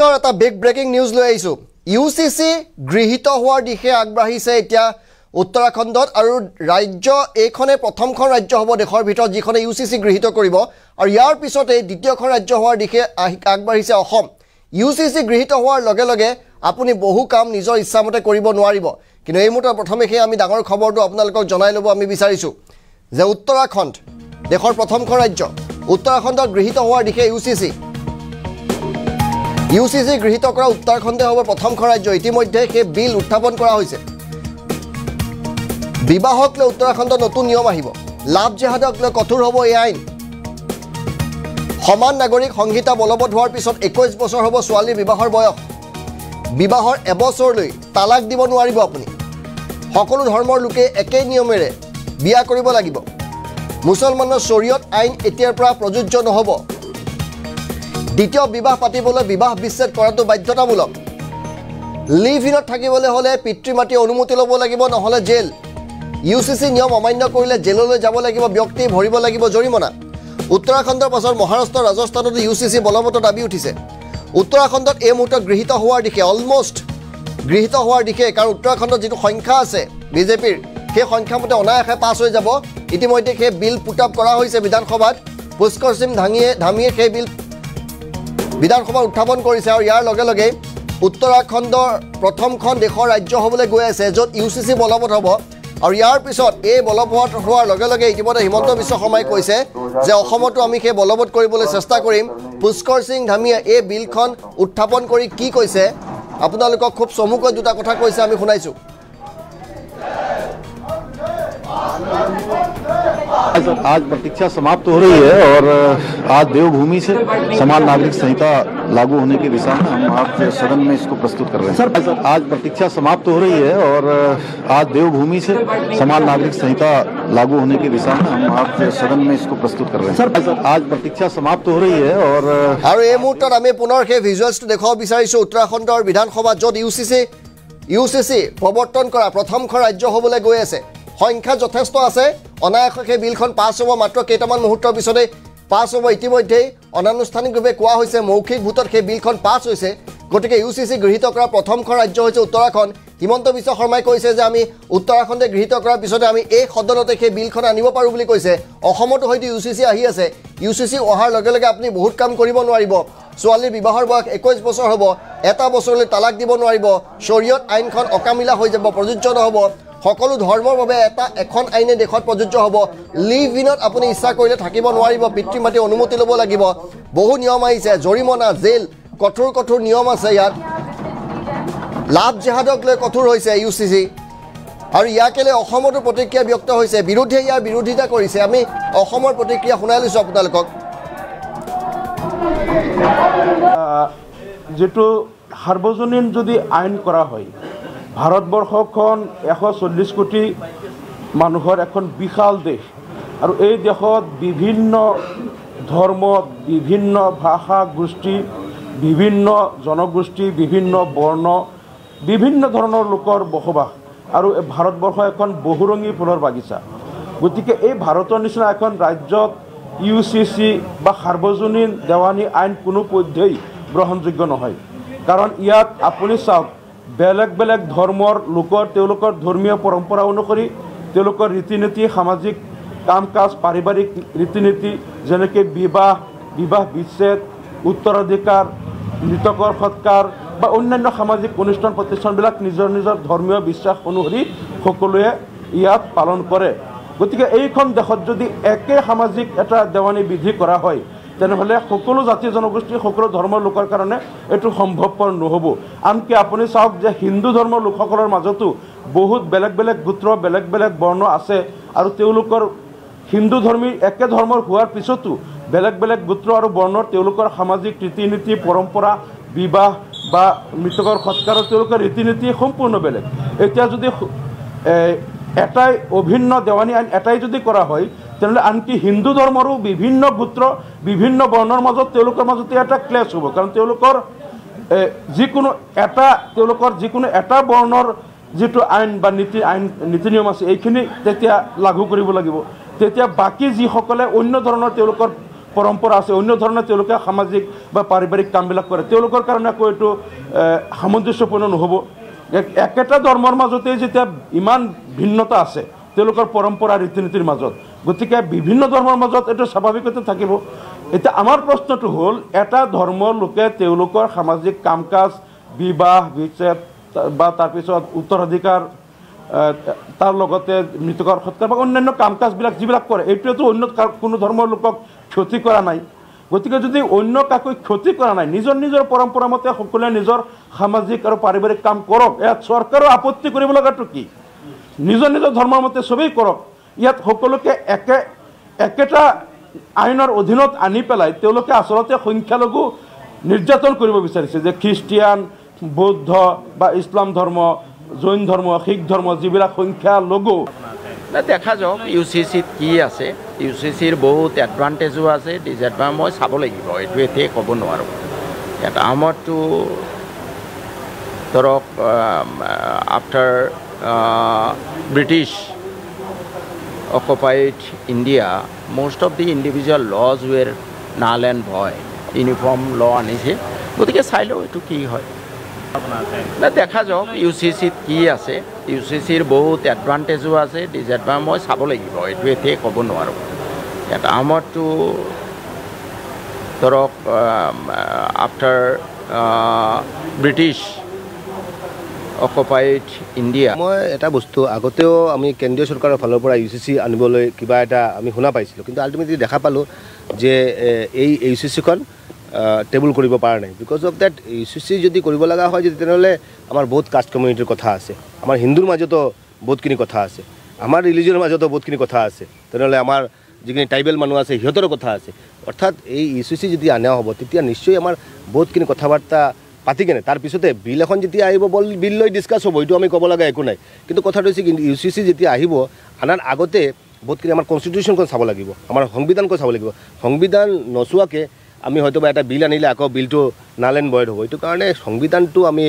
নমস্কাৰ এটা big breaking news লৈ আহিছোঁ। ইউ চি চি গৃহীত হোৱাৰ দিশে আগবাঢ়িছে এতিয়া উত্তৰাখণ্ডত আৰু ৰাজ্য এইখনে প্ৰথমখন ৰাজ্য হ'ব দেশৰ ভিতৰত যিখনে ইউ চি চি গৃহীত কৰিব। আৰু ইয়াৰ পিছতে দ্বিতীয়খন ৰাজ্য হোৱাৰ দিশে আহি আগবাঢ়িছে অসম। ইউ চি চি গৃহীত হোৱাৰ লগে লগে আপুনি বহু কাম নিজৰ ইচ্ছামতে কৰিব নোৱাৰিব। কিন্তু এই মুহূৰ্তত প্ৰথমে সেই আমি ডাঙৰ খবৰটো আপোনালোকক জনাই ল'ব আমি বিচাৰিছোঁ যে উত্তৰাখণ্ড দেশৰ প্ৰথমখন ৰাজ্য উত্তৰাখণ্ডত গৃহীত হোৱাৰ দিশে U C C U C C গৃহীত কৰা উত্তৰাখণ্ডে হ'ব প্ৰথমখন ৰাজ্য। ইতিমধ্যে সেই বিল উত্থাপন কৰা হৈছে। বিবাহক লৈ উত্তৰাখণ্ডত নতুন নিয়ম আহিব। লাভ জেহাদক লৈ কঠোৰ হ'ব এই আইন। সমান নাগৰিক সংহিতা বলবৎ হোৱাৰ পিছত একৈছ বছৰ হ'ব ছোৱালীৰ বিবাহৰ বয়স। বিবাহৰ এবছৰলৈ তালাক দিব নোৱাৰিব আপুনি। সকলো ধৰ্মৰ লোকে একেই নিয়মেৰে বিয়া কৰিব লাগিব। মুছলমানৰ চৰিয়ত আইন এতিয়াৰ পৰা প্ৰযোজ্য নহ'ব। দ্বিতীয় বিবাহ পাতিবলৈ বিবাহ বিচ্ছেদ কৰাটো বাধ্যতামূলক। লিভ ইনত থাকিবলৈ হ'লে পিতৃ মাতৃৰ অনুমতি ল'ব লাগিব নহ'লে জেল। ইউ চি চি নিয়ম অমান্য কৰিলে জেললৈ যাব লাগিব ব্যক্তি ভৰিব লাগিব জৰিমনা। উত্তৰাখণ্ডৰ পাছত মহাৰাষ্ট্ৰ ৰাজস্থানতো ইউ চি চি বলবতৰ দাবী উঠিছে। উত্তৰাখণ্ডত এই মুহূৰ্তত গৃহীত হোৱাৰ দিশে অলমষ্ট গৃহীত হোৱাৰ দিশে কাৰণ উত্তৰাখণ্ডত যিটো সংখ্যা আছে বিজেপিৰ সেই সংখ্যামতে অনায়াসে পাছ হৈ যাব। ইতিমধ্যে সেই বিল পুট আপ কৰা হৈছে বিধানসভাত। পুষ্কৰ সিং ধাঙিয়ে ধামীয়ে সেই বিল বিধানসভাত উত্থাপন কৰিছে আৰু ইয়াৰ লগে লগে উত্তৰাখণ্ডৰ প্ৰথমখন দেশৰ ৰাজ্য হ'বলৈ গৈ আছে য'ত ইউ চি চি বলবৎ হ'ব। আৰু ইয়াৰ পিছত এই বলবৎ হোৱাৰ লগে লগে ইতিমধ্যে হিমন্ত বিশ্ব শৰ্মাই কৈছে যে অসমতো আমি সেই বলবৎ কৰিবলৈ চেষ্টা কৰিম। পুষ্কৰ সিং ধামীয়ে এই বিলখন উত্থাপন কৰি কি কৈছে আপোনালোকক খুব চমুকৈ দুটা কথা কৈছে আমি শুনাইছোঁ। आज आज प्रतीक्षा समाप्त हो रही है और आज देवभूमि से समान नागरिक संहिता लागू होने की दिशा में हम आज सदन में इसको प्रस्तुत कर रहे हैं सर आज प्रतीक्षा समाप्त हो रही है और आज देवभूमि से समान नागरिक संहिता लागू होने की दिशा में हम आज सदन में इसको प्रस्तुत कर रहे हैं सर आज प्रतीक्षा समाप्त हो रही है और আৰু এই মুহূৰ্তত আমি পুনৰ সেই ভিজুৱেলছটো দেখুৱাব বিচাৰিছোঁ উত্তৰাখণ্ডৰ বিধানসভাত য'ত U C C U C C প্ৰৱৰ্তন কৰা প্ৰথমখন ৰাজ্য হ'বলৈ গৈ আছে সংখ্যা যথেষ্ট আছে অনায়াসে বিলখন পাছ হ'ব মাত্ৰ কেইটামান মুহূৰ্তৰ পিছতেই পাছ হ'ব ইতিমধ্যেই। অনানুষ্ঠানিকভাৱে কোৱা হৈছে মৌখিক ভোটত সেই বিলখন পাছ হৈছে। গতিকে ইউ চি চি গৃহীত কৰা প্ৰথমখন ৰাজ্য হৈছে উত্তৰাখণ্ড। হিমন্ত বিশ্ব শৰ্মাই কৈছে যে আমি উত্তৰাখণ্ডে গৃহীত কৰাৰ পিছতে আমি এই সদনতে সেই বিলখন আনিব পাৰোঁ বুলি কৈছে। অসমতো হয়তো ইউ চি চি আহি আছে। ইউ চি চি অহাৰ লগে লগে আপুনি বহুত কাম কৰিব নোৱাৰিব। ছোৱালীৰ বিবাহৰ বয়স একৈছ বছৰ হ'ব। এটা বছৰলৈ তালাক দিব নোৱাৰিব। চৰিয়ত আইনখন অকামিলা হৈ যাব। প্ৰযোজ্য নহ'ব। সকলো ধৰ্মৰ বাবে এটা এখন আইনে দেশত প্ৰযোজ্য হ'ব। লিভ ইনত আপুনি ইচ্ছা কৰিলে থাকিব নোৱাৰিব পিতৃ মাতৃৰ অনুমতি ল'ব লাগিব। বহু নিয়ম আহিছে জৰিমনা জেল কঠোৰ কঠোৰ নিয়ম আছে ইয়াত। লাভ জেহাদক লৈ কঠোৰ হৈছে ইউ চি চি। আৰু ইয়াকে লৈ অসমতো প্ৰতিক্ৰিয়া ব্যক্ত হৈছে। বিৰোধীয়ে ইয়াৰ বিৰোধিতা কৰিছে। আমি অসমৰ প্ৰতিক্ৰিয়া শুনাই লৈছোঁ আপোনালোকক। যিটো সাৰ্বজনীন যদি আইন কৰা হয় ভাৰতবৰ্ষখন এশ চল্লিছ কোটি মানুহৰ এখন বিশাল দেশ। আৰু এই দেশত বিভিন্ন ধৰ্ম বিভিন্ন ভাষা গোষ্ঠী বিভিন্ন জনগোষ্ঠী বিভিন্ন বৰ্ণ বিভিন্ন ধৰণৰ লোকৰ বসবাস। আৰু ভাৰতবৰ্ষ এখন বহুৰঙী ফুলৰ বাগিচা। গতিকে এই ভাৰতৰ নিচিনা এখন ৰাজ্যত ইউ চি চি বা সাৰ্বজনীন দেৱানী আইন কোনো পধ্যেই গ্ৰহণযোগ্য নহয়। কাৰণ ইয়াত আপুনি চাওক বেলেগ বেলেগ ধৰ্মৰ লোকৰ তেওঁলোকৰ ধৰ্মীয় পৰম্পৰা অনুসৰি তেওঁলোকৰ ৰীতি নীতি সামাজিক কাম কাজ পাৰিবাৰিক ৰীতি নীতি যেনেকৈ বিবাহ বিবাহ বিচ্ছেদ উত্তৰাধিকাৰ মৃতকৰ সৎকাৰ বা অন্যান্য সামাজিক অনুষ্ঠান প্ৰতিষ্ঠানবিলাক নিজৰ নিজৰ ধৰ্মীয় বিশ্বাস অনুসৰি সকলোৱে ইয়াত পালন কৰে। গতিকে এইখন দেশত যদি একে সামাজিক এটা দেৱানী বিধি কৰা হয় তেনেহ'লে সকলো জাতি জনগোষ্ঠী সকলো ধৰ্মৰ লোকৰ কাৰণে এইটো সম্ভৱপৰ নহ'ব। আনকি আপুনি চাওক যে হিন্দু ধৰ্মৰ লোকসকলৰ মাজতো বহুত বেলেগ বেলেগ গোত্ৰ বেলেগ বেলেগ বৰ্ণ আছে আৰু তেওঁলোকৰ হিন্দু ধৰ্মী একে ধৰ্মৰ হোৱাৰ পিছতো বেলেগ বেলেগ গোত্ৰ আৰু বৰ্ণৰ তেওঁলোকৰ সামাজিক ৰীতি নীতি পৰম্পৰা বিবাহ বা মৃতকৰ সৎকাৰৰ তেওঁলোকৰ ৰীতি নীতি সম্পূৰ্ণ বেলেগ। এতিয়া যদি এটাই অভিন্ন দেৱানী আইন এটাই যদি কৰা হয় তেনেহ'লে আনকি হিন্দু ধৰ্মৰো বিভিন্ন গোত্ৰ বিভিন্ন বৰ্ণৰ মাজত তেওঁলোকৰ মাজতে এটা ক্লেছ হ'ব। কাৰণ তেওঁলোকৰ যিকোনো এটা তেওঁলোকৰ যিকোনো এটা বৰ্ণৰ যিটো আইন বা নীতি আইন নীতি নিয়ম আছে এইখিনি তেতিয়া লাগু কৰিব লাগিব। তেতিয়া বাকী যিসকলে অন্য ধৰণৰ তেওঁলোকৰ পৰম্পৰা আছে অন্য ধৰণে তেওঁলোকে সামাজিক বা পাৰিবাৰিক কামবিলাক কৰে তেওঁলোকৰ কাৰণে আকৌ এইটো সামঞ্জস্যপূৰ্ণ নহ'ব। এক- একেটা ধৰ্মৰ মাজতেই যেতিয়া ইমান ভিন্নতা আছে তেওঁলোকৰ পৰম্পৰা ৰীতি নীতিৰ মাজত গতিকে বিভিন্ন ধৰ্মৰ মাজত এইটো স্বাভাৱিকতে থাকিব। এতিয়া আমাৰ প্ৰশ্নটো হ'ল এটা ধৰ্মৰ লোকে তেওঁলোকৰ সামাজিক কাম কাজ বিবাহ বিচ্ছেদ বা তাৰপিছত উত্তৰাধিকাৰ তাৰ লগতে মৃতকৰ সৎকাৰ বা অন্যান্য কাম কাজবিলাক যিবিলাক কৰে এইটোৱেতো অন্য কোনো ধৰ্মৰ লোকক ক্ষতি কৰা নাই। গতিকে যদি অন্য কাকো ক্ষতি কৰা নাই নিজৰ নিজৰ পৰম্পৰা মতে সকলোৱে নিজৰ সামাজিক আৰু পাৰিবাৰিক কাম কৰক ইয়াত চৰকাৰৰ আপত্তি কৰিব লগাটো কি? নিজৰ নিজৰ ধৰ্মৰ মতে চবেই কৰক। ইয়াত সকলোকে একে একেটা আইনৰ অধীনত আনি পেলাই তেওঁলোকে আচলতে সংখ্যালঘু নিৰ্যাতন কৰিব বিচাৰিছে যে খ্ৰীষ্টিয়ান বৌদ্ধ বা ইছলাম ধৰ্ম জৈন ধৰ্ম শিখ ধৰ্ম যিবিলাক সংখ্যালঘু। দেখা যাওক ইউ চি চিত কি আছে ইউ চি চিৰ বহুত এডভান্টেজো আছে ডিজএডভান্টেজ মই চাব লাগিব এইটো এতিয়াই ক'ব নোৱাৰোঁ। এটা সময়ততো ধৰক after British occupied India most of the individual laws were null and ভয় ইউনিফৰ্ম ল আনিছে। গতিকে চাই লওঁ এইটো কি হয়। না, দেখা যাওক ইউ চি চিত কি আছে। ইউ চি চিৰ বহুত এডভান্টেজো আছে ডিজএডভান্টেজ মই চাব লাগিব এইটো এতিয়াই ক'ব নোৱাৰোঁ। এটা সময়ততো ধৰক আফটাৰ ব্ৰিটিছ অকুপাইড ইণ্ডিয়া মই এটা বস্তু আগতেও আমি কেন্দ্ৰীয় চৰকাৰৰ ফালৰ পৰা ইউ চি চি আনিবলৈ কিবা এটা আমি শুনা পাইছিলোঁ। কিন্তু আল্টিমেটলি দেখা পালোঁ যে এই ইউ চি চিখন টেবুল কৰিব পৰা নাই। Because of that U C C যদি কৰিব লগা হয় যদি তেনেহ'লে আমাৰ বহুত কাষ্ট কমিউনিটিৰ কথা আছে। আমাৰ হিন্দুৰ মাজতো বহুতখিনি কথা আছে। আমাৰ ৰিলিজনৰ মাজতো বহুতখিনি কথা আছে। তেনেহ'লে আমাৰ যিখিনি ট্ৰাইবেল মানুহ আছে সিহঁতৰো কথা আছে। অৰ্থাৎ এই ইউ চি চি যদি অনা হ'ব তেতিয়া নিশ্চয় আমাৰ বহুতখিনি কথা বাৰ্তা পাতি কেনে? তাৰপিছতে বিল এখন যেতিয়া আহিব বল বিল লৈ ডিছকাছ হ'ব এইটো আমি ক'ব লগা একো নাই। কিন্তু কথাটো হৈছে ইউ চি চি যেতিয়া আহিব আনাৰ আগতে বহুতখিনি আমাৰ কনষ্টিটিউশ্যনখন চাব লাগিব আমাৰ সংবিধানখন চাব লাগিব। সংবিধান নচোৱাকৈ আমি হয়তো বা এটা বিল আনিলে আকৌ বিলটো নাল এণ্ড বয়ড হ'ব। এইটো কাৰণে সংবিধানটো আমি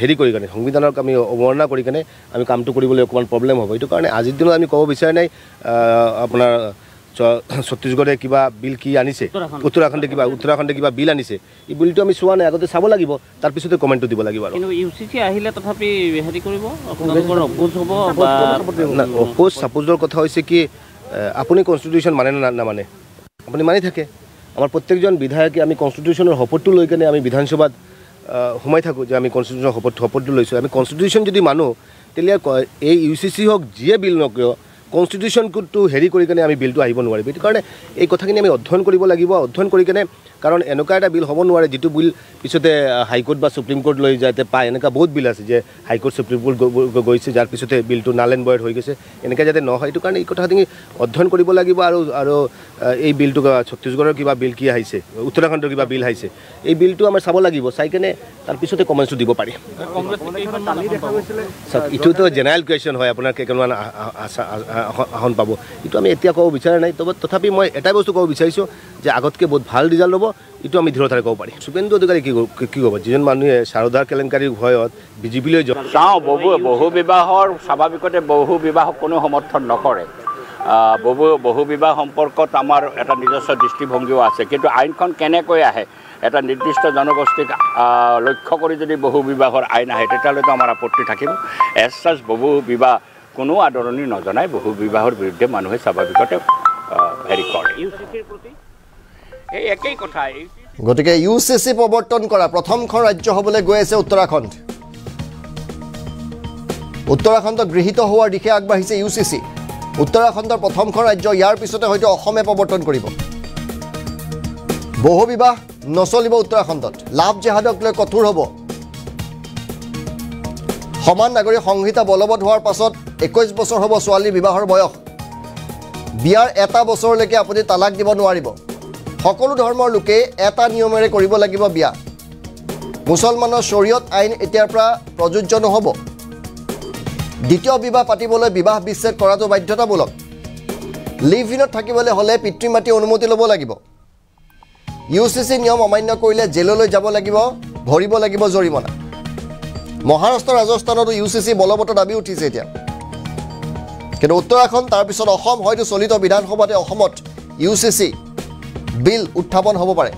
হেৰি কৰি কেনে সংবিধানক আমি অৱমাননা কৰি কেনে আমি কামটো কৰিবলৈ অকণমান প্ৰব্লেম হ'ব। এইটো কাৰণে আজিৰ দিনত আমি ক'ব বিচৰা নাই আপোনাৰ ছত্তীশগড়ে কিবা বিল কি আনিছে? উত্তৰাখণ্ডে। কিবা উত্তৰাখণ্ডে কিবা বিল আনিছে। এই বিলটো আমি চোৱা নাই আগতে চাব লাগিব তাৰপিছতে কমেণ্টটো দিব লাগিব আৰু। কিন্তু ইউ চি চি আহিলে তথাপি হেৰি কৰিব? আপোনালোকৰ অপোজ ছাপ'জৰ কথা হৈছে কি আপুনি কনষ্টিটিউশ্যন মানে নে নামানে? আপুনি মানি থাকে। আমাৰ প্ৰত্যেকজন বিধায়কে আমি কনষ্টিটিউশ্যনৰ শপতটো লৈ কেনে আমি বিধানসভাত সোমাই থাকোঁ যে আমি কনষ্টিটিউশ্যনৰ শপত শপতটো লৈছোঁ। আমি কনষ্টিটিউশ্যন যদি মানো তেতিয়াহ'লে ক- এই ইউ চি চি হওক যিয়ে বিল কনষ্টিটিউশ্যনটো হেৰি কৰি কেনে আমি বিলটো আহিব নোৱাৰিম। সেইটো কাৰণে এই কথাখিনি আমি অধ্যয়ন কৰিব লাগিব। অধ্যয়ন কৰি কেনে কাৰণ এনেকুৱা এটা বিল হ'ব নোৱাৰে যিটো বিল পিছতে হাইকোৰ্ট বা সুপ্ৰিম কোৰ্ট লৈ যাতে পায়। এনেকুৱা বহুত বিল আছে যে হাইকোৰ্ট সুপ্ৰিম কোৰ্ট গৈছে যাৰ পিছতে বিলটো নাল এণ্ড বয়ড হৈ গৈছে। এনেকৈ যাতে নহয়। সেইটো কাৰণে এই কথাখিনি অধ্যয়ন কৰিব লাগিব আৰু আৰু এই বিলটো ছত্তীশগড়ৰ কিবা বিল কি আহিছে? উত্তৰাখণ্ডৰ কিবা বিল আহিছে। এই বিলটো আমাৰ চাব লাগিব। চাই কেনে তাৰপিছতে কমেণ্টছটো দিব পাৰি। এইটোতো জেনেৰেল কুৱেশ্যন হয়। আপোনাৰ কেইখনমান আসন পাব এইটো আমি এতিয়া ক'ব বিচৰা নাই তথাপি মই এটাই বস্তু ক'ব বিচাৰিছোঁ যে আগতকৈ বহুত ভাল ৰিজাল্ট হ'ব এইটো আমি দৃঢ়তাৰে ক'ব পাৰিম শুভেন্দু অধিকাৰী কি ক- ক'ব যিজন মানুহে শাৰদাৰ কেলেংকাৰীৰ ভয়ত বিজেপিলৈ যোৱা চাওঁ বহু বহু বিবাহৰ স্বাভাৱিকতে বহু বিবাহক কোনো সমৰ্থন নকৰে বহু বহু বিবাহ সম্পৰ্কত আমাৰ এটা নিজস্ব দৃষ্টিভংগীও আছে কিন্তু আইনখন কেনেকৈ আহে এটা নিৰ্দিষ্ট জনগোষ্ঠীক লক্ষ্য কৰি যদি বহু বিবাহৰ আইন আহে তেতিয়াহ'লেতো আমাৰ আপত্তি থাকিব এজ চাচ বহু বিবাহ কোনো আদৰণি নজনাই বহু বিবাহৰ বিৰুদ্ধে মানুহে স্বাভাৱিকতে হেৰি কৰে। ইউ চি চিৰ প্ৰতি এই একেই কথা গতিকে ইউ চি চি প্ৰৱৰ্তন কৰা প্ৰথমখন ৰাজ্য হ'বলৈ গৈ আছে উত্তৰাখণ্ড। উত্তৰাখণ্ড গৃহীত হোৱাৰ দিশে আগবাঢ়িছে ইউ চি চি। উত্তৰাখণ্ডৰ প্ৰথমখন ৰাজ্য ইয়াৰ পিছতে হয়তো অসমে প্ৰৱৰ্তন কৰিব। বহু বিবাহ নচলিব উত্তৰাখণ্ডত। লাভ জেহাদক লৈ কঠোৰ হ'ব। সমান নাগৰিক সংহিতা বলবৎ হোৱাৰ পাছত একৈছ বছৰ হ'ব ছোৱালীৰ বিবাহৰ বয়স। বিয়াৰ এটা বছৰলৈকে আপুনি তালাক দিব নোৱাৰিব। সকলো ধৰ্মৰ লোকে এটা নিয়মেৰে কৰিব লাগিব বিয়া। মুছলমানৰ শৰীয়ত আইন এতিয়াৰ পৰা প্ৰযোজ্য নহ'ব। দ্বিতীয় বিবাহ পাতিবলৈ বিবাহ বিচ্ছেদ কৰাটো বাধ্যতামূলক। লিভ ইনত থাকিবলৈ হ'লে পিতৃ মাতৃ অনুমতি ল'ব লাগিব। ইউ চি চি নিয়ম অমান্য কৰিলে জেললৈ যাব লাগিব ভৰিব লাগিব জৰিমনা। মহাৰাষ্ট্ৰ ৰাজস্থানতো ইউ চি চি বলবতৰ দাবী উঠিছে এতিয়া। কিন্তু উত্তৰাখণ্ড তাৰপিছত অসম হয়তো চলিত বিধানসভাতে অসমত ইউ চি চি বিল উত্থাপন হ'ব পাৰে।